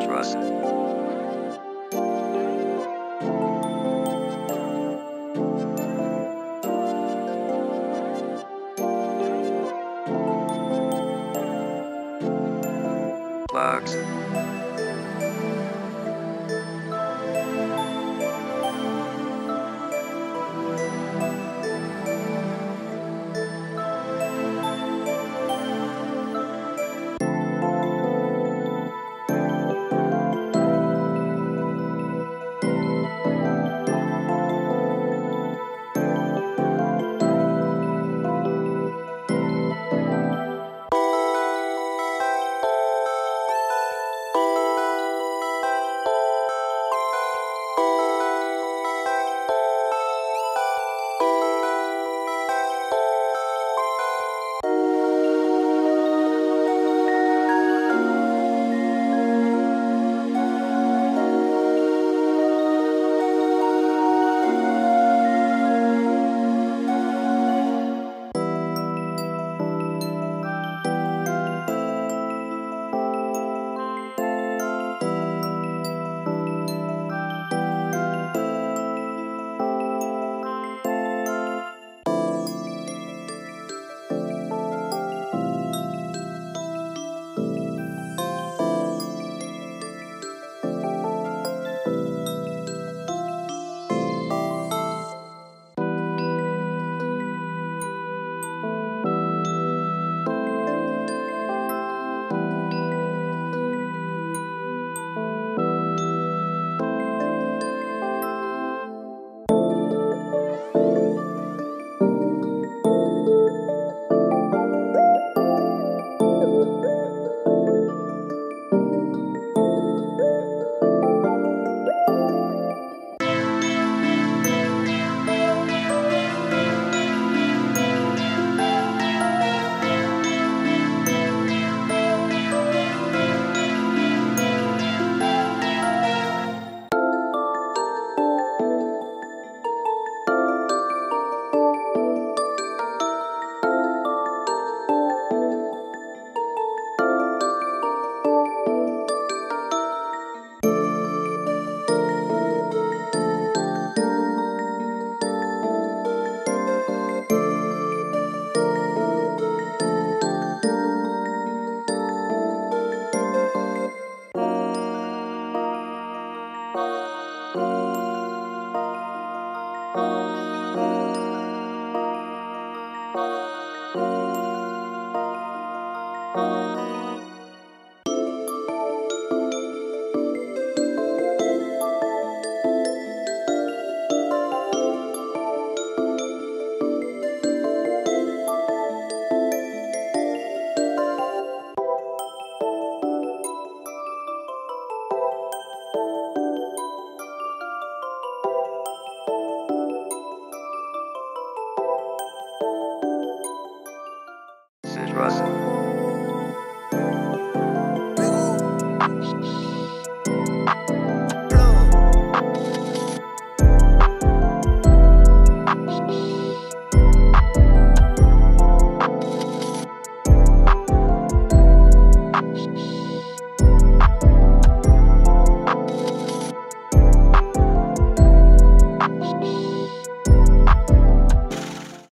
Citrus. Bugs. Citrus.